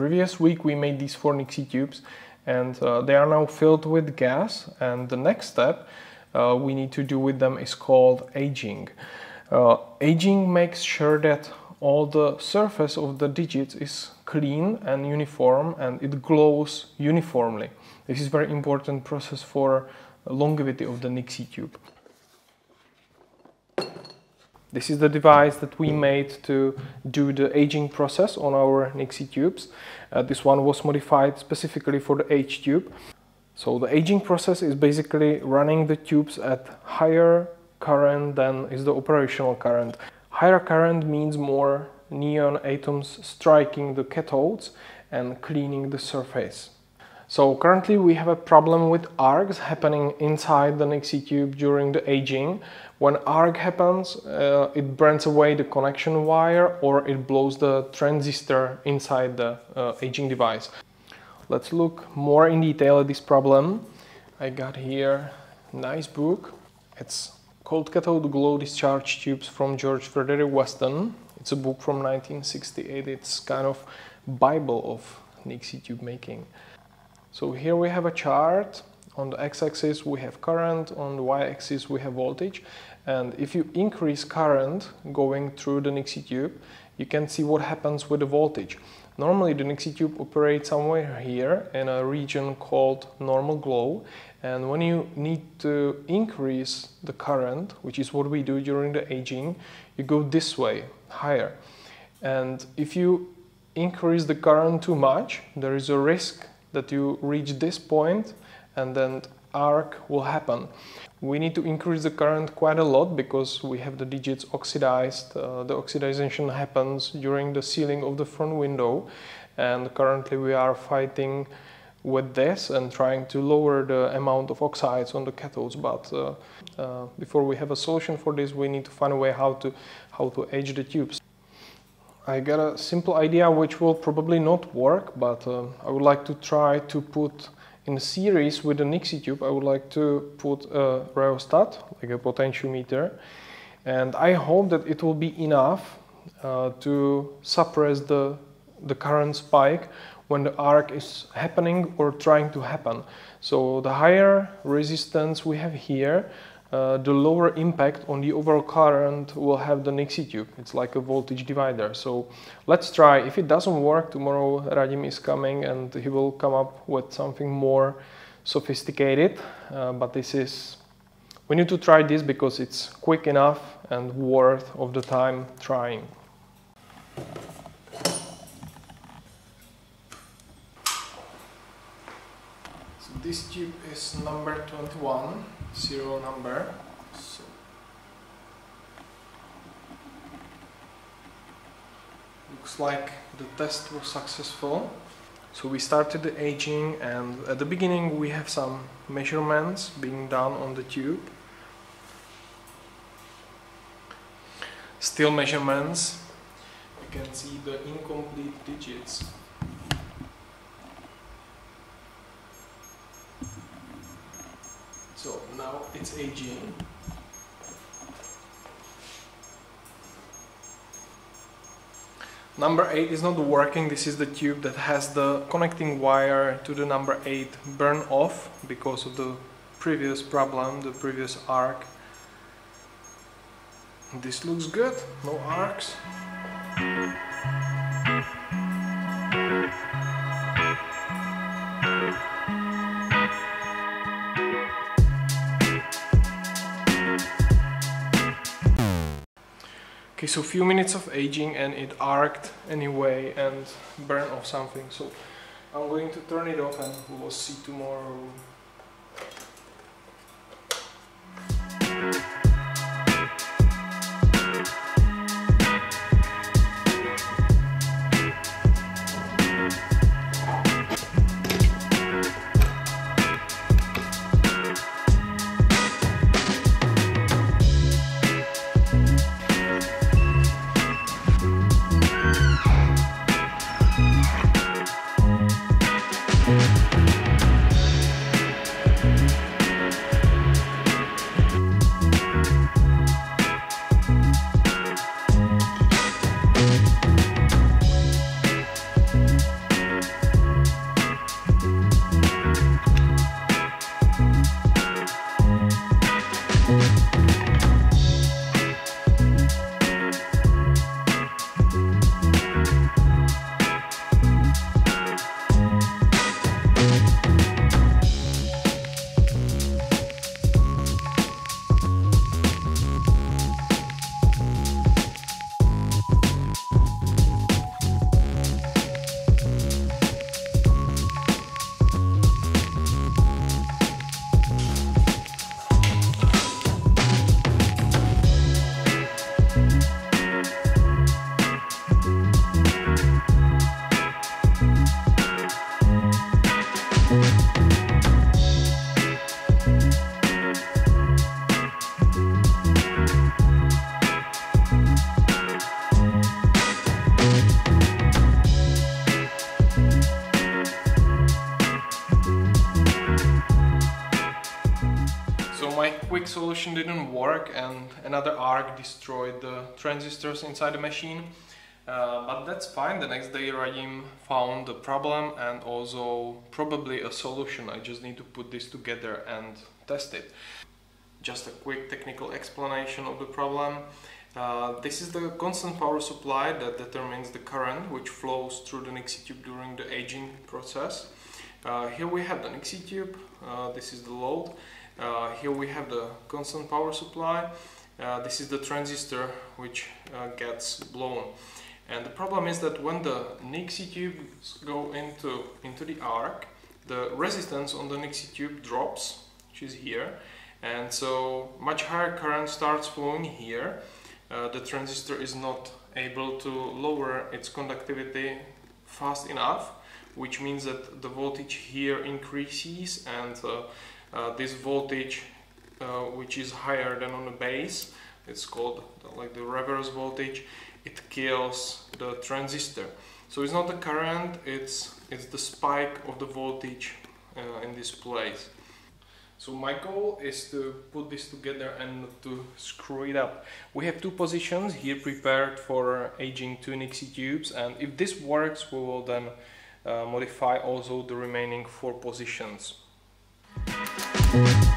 Previous week we made these four Nixie tubes and uh, they are now filled with gas and the next step uh, we need to do with them is called aging. Uh, aging makes sure that all the surface of the digits is clean and uniform and it glows uniformly. This is very important process for longevity of the Nixie tube. This is the device that we made to do the aging process on our Nixie tubes. Uh, this one was modified specifically for the H tube. So the aging process is basically running the tubes at higher current than is the operational current. Higher current means more neon atoms striking the cathodes and cleaning the surface. So currently we have a problem with arcs happening inside the Nixie tube during the aging. When arc happens, uh, it burns away the connection wire or it blows the transistor inside the uh, aging device. Let's look more in detail at this problem. I got here nice book. It's called Cathode Glow Discharge Tubes from George Frederick Weston. It's a book from 1968. It's kind of Bible of Nixie tube making. So here we have a chart. On the x-axis we have current, on the y-axis we have voltage. And if you increase current going through the Nixie tube, you can see what happens with the voltage. Normally the Nixie tube operates somewhere here in a region called normal glow. And when you need to increase the current, which is what we do during the aging, you go this way, higher. And if you increase the current too much, there is a risk that you reach this point and then arc will happen. We need to increase the current quite a lot because we have the digits oxidized. Uh, the oxidation happens during the sealing of the front window and currently we are fighting with this and trying to lower the amount of oxides on the cathodes but uh, uh, before we have a solution for this we need to find a way how to how to age the tubes. I got a simple idea which will probably not work, but uh, I would like to try to put in a series with the Nixie tube, I would like to put a rheostat, like a potentiometer, and I hope that it will be enough uh, to suppress the, the current spike when the arc is happening or trying to happen. So the higher resistance we have here, uh, the lower impact on the overall current will have the Nixie tube. It's like a voltage divider. So let's try. If it doesn't work, tomorrow Radim is coming and he will come up with something more sophisticated. Uh, but this is, we need to try this because it's quick enough and worth of the time trying. So this tube is number 21 serial number. So looks like the test was successful. So we started the aging and at the beginning we have some measurements being done on the tube. Still measurements. You can see the incomplete digits It's aging. Number 8 is not working, this is the tube that has the connecting wire to the number 8 burn off because of the previous problem, the previous arc. This looks good, no arcs. Okay, so a few minutes of aging and it arced anyway and burned off something. So I'm going to turn it off and we'll see tomorrow. Quick solution didn't work and another arc destroyed the transistors inside the machine. Uh, but that's fine, the next day Radim found the problem and also probably a solution. I just need to put this together and test it. Just a quick technical explanation of the problem. Uh, this is the constant power supply that determines the current which flows through the Nixie tube during the aging process. Uh, here we have the Nixie tube, uh, this is the load. Uh, here we have the constant power supply. Uh, this is the transistor which gets blown. And the problem is that when the Nixie tubes go into, into the arc, the resistance on the Nixie tube drops, which is here, and so much higher current starts flowing here. Uh, the transistor is not able to lower its conductivity fast enough, which means that the voltage here increases and uh, this voltage, uh, which is higher than on the base, it's called like the reverse voltage, it kills the transistor. So it's not the current, it's, it's the spike of the voltage uh, in this place. So my goal is to put this together and not to screw it up. We have two positions here prepared for aging two Nixie tubes and if this works we will then uh, modify also the remaining four positions. Thank you.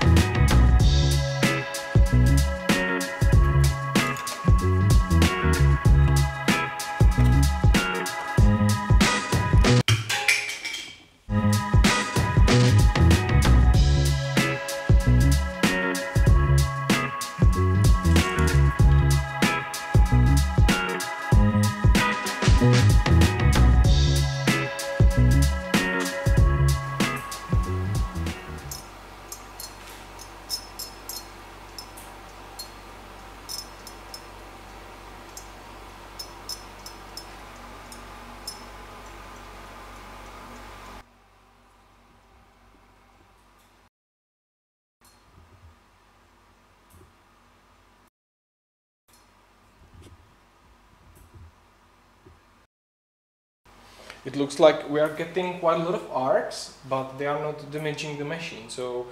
It looks like we are getting quite a lot of arcs, but they are not damaging the machine. So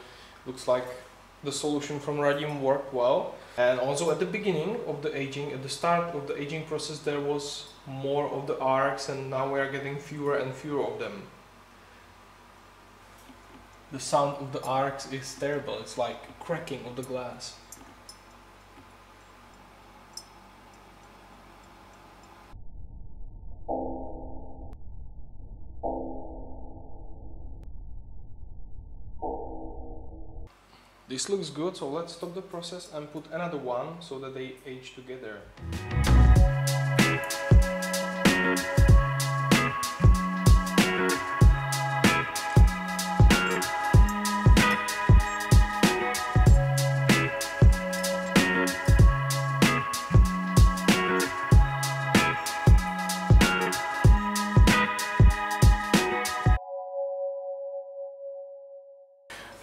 looks like the solution from Radim worked well. And also at the beginning of the aging, at the start of the aging process, there was more of the arcs and now we are getting fewer and fewer of them. The sound of the arcs is terrible. It's like cracking of the glass. This looks good, so let's stop the process and put another one so that they age together.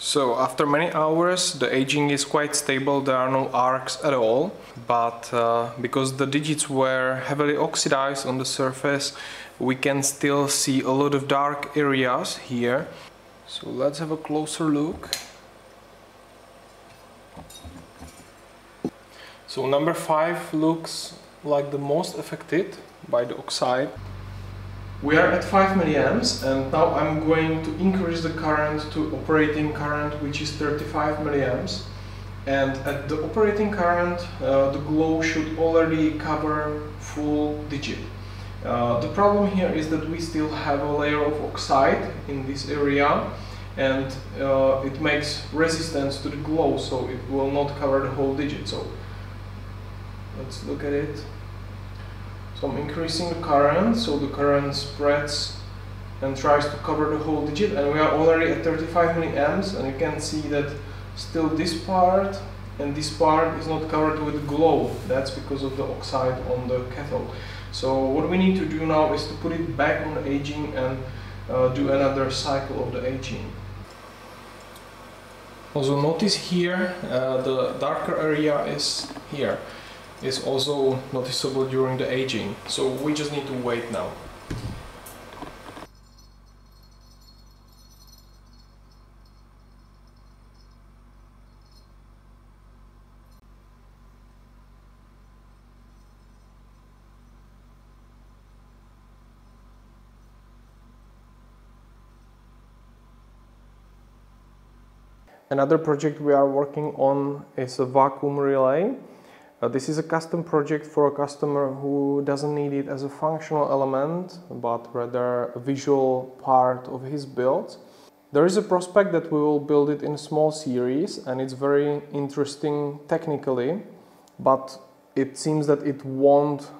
So after many hours the aging is quite stable, there are no arcs at all, but uh, because the digits were heavily oxidized on the surface, we can still see a lot of dark areas here. So let's have a closer look. So number 5 looks like the most affected by the oxide. We are at 5 milliamps and now I'm going to increase the current to operating current which is 35 milliamps. And at the operating current uh, the glow should already cover full digit. Uh, the problem here is that we still have a layer of oxide in this area and uh, it makes resistance to the glow so it will not cover the whole digit. So let's look at it I'm increasing the current, so the current spreads and tries to cover the whole digit and we are already at 35 milliamps and you can see that still this part and this part is not covered with glow. That's because of the oxide on the cathode. So what we need to do now is to put it back on aging and uh, do another cycle of the aging. Also notice here uh, the darker area is here is also noticeable during the aging. So we just need to wait now. Another project we are working on is a vacuum relay. Uh, this is a custom project for a customer who doesn't need it as a functional element, but rather a visual part of his build. There is a prospect that we will build it in a small series and it's very interesting technically, but it seems that it won't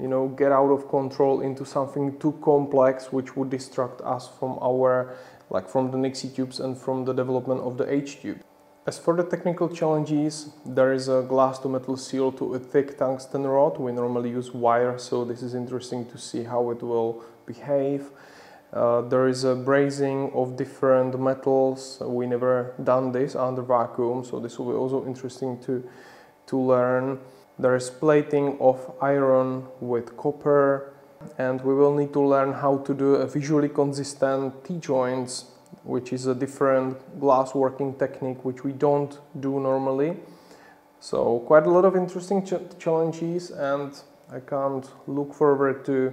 you know, get out of control into something too complex which would distract us from our, like from the Nixie tubes and from the development of the H tube. As for the technical challenges, there is a glass to metal seal to a thick tungsten rod. We normally use wire, so this is interesting to see how it will behave. Uh, there is a brazing of different metals. We never done this under vacuum, so this will be also interesting to, to learn. There is plating of iron with copper and we will need to learn how to do a visually consistent T-joints which is a different glass working technique which we don't do normally. So quite a lot of interesting ch challenges and I can't look forward to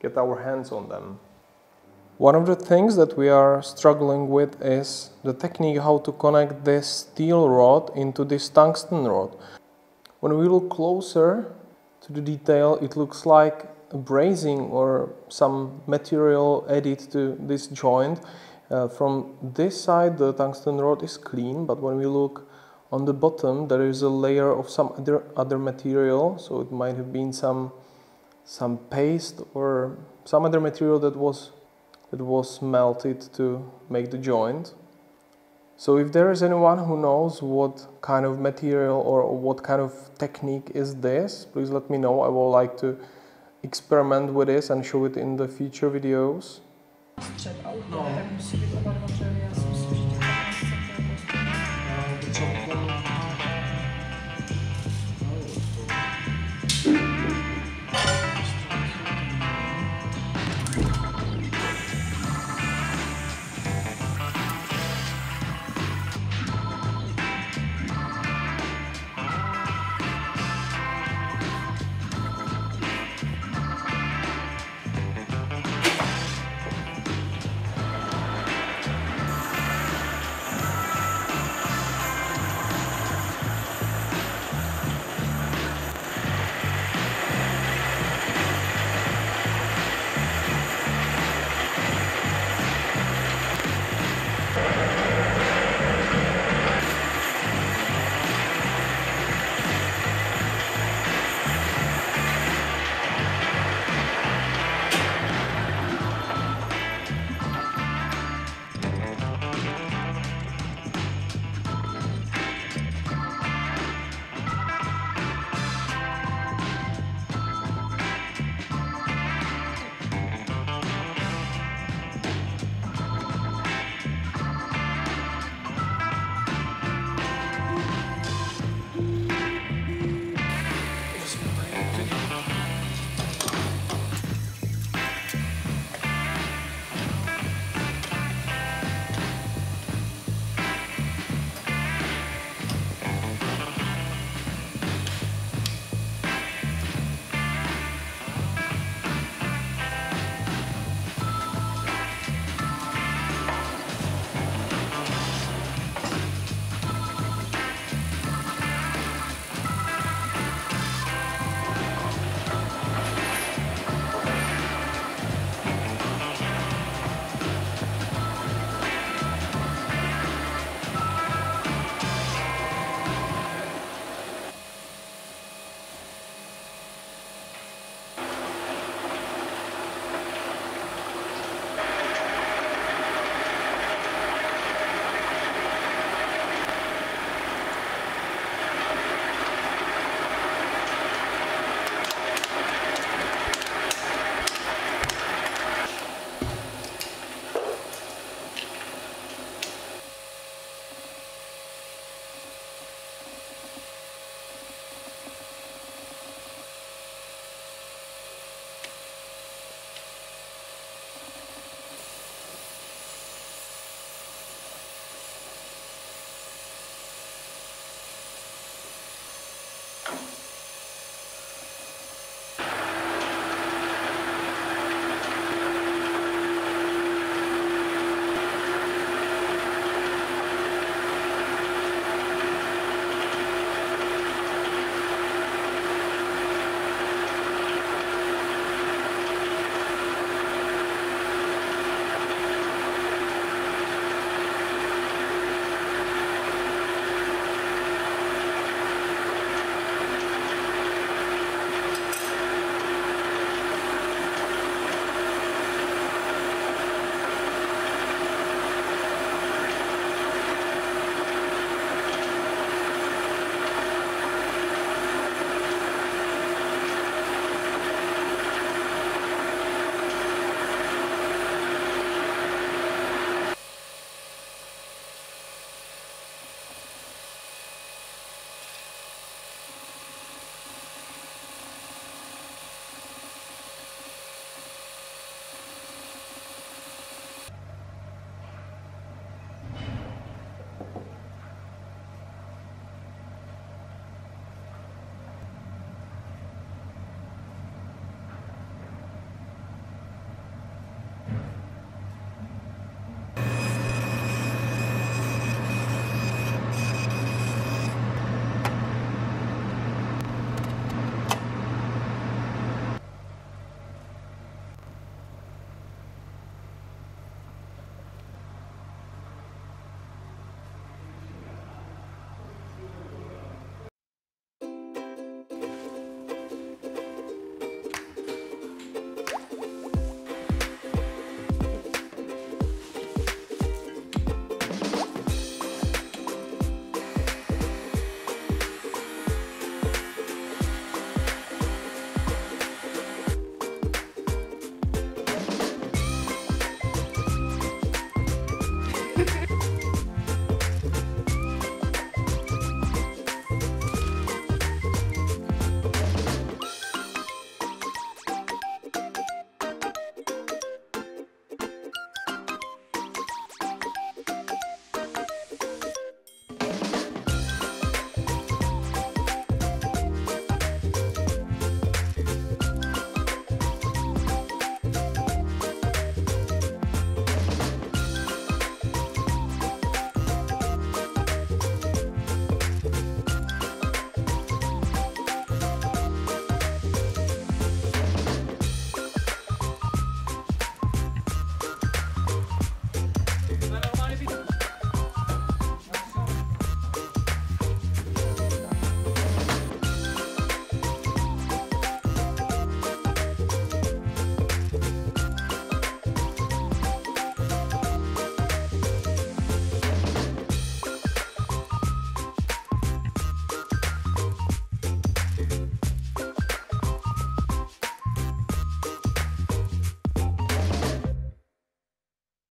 get our hands on them. One of the things that we are struggling with is the technique how to connect this steel rod into this tungsten rod. When we look closer to the detail, it looks like a brazing or some material added to this joint. Uh, from this side, the tungsten rod is clean, but when we look on the bottom, there is a layer of some other, other material, so it might have been some, some paste or some other material that was, that was melted to make the joint. So if there is anyone who knows what kind of material or what kind of technique is this, please let me know. I would like to experiment with this and show it in the future videos. střed auta, no. tak musí být oba dva břehy. Já jsem